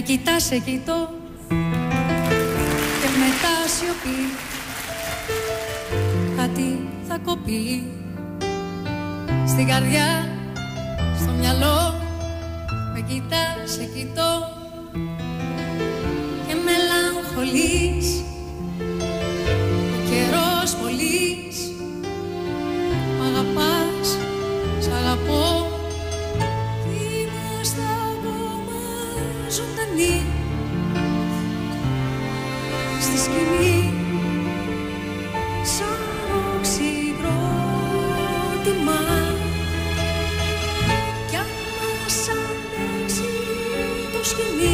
κοιτάς, σε κοιτώ. Και μετά σιωπή. Κάτι θα κοπεί. Στην καρδιά, στο μυαλό. Με κοιτάς, σε κοιτώ. Και μελαγχολείς ζωντανοί Στη σκηνή. Σαν οξυγρότημα Κι αν μας αντέξει το σκηνή